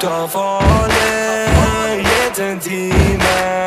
Don't fall in, yeah, to demons